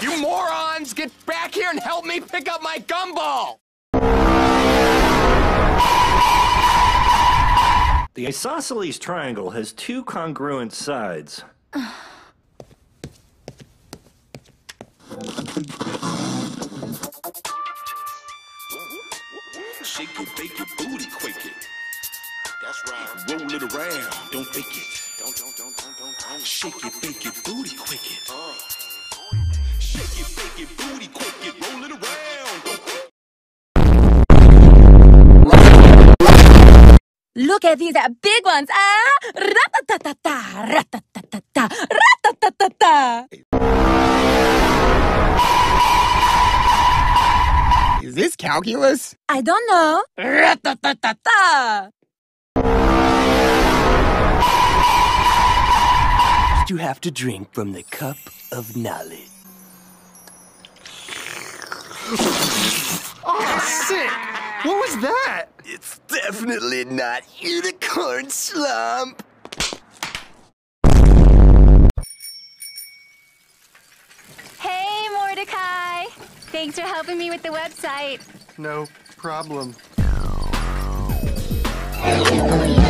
You morons! Get back here and help me pick up my gumball! The isosceles triangle has two congruent sides. Shake it, bake it, booty, quake it. That's right. Roll it around, don't fake it. Don't, don't, don't, don't, don't, don't. Shake it, bake it, booty, quake it. Shake it, bake it, booty, quake it. Roll it around, don't fake Look at these uh, big ones. Ah, ratatatata. Is this calculus? I don't know. Ratatatata. You have to drink from the cup of knowledge. Sick! What was that? It's definitely not unicorn slump. Hey, Mordecai! Thanks for helping me with the website. No problem. Hallelujah.